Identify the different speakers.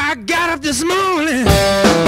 Speaker 1: I got up this morning.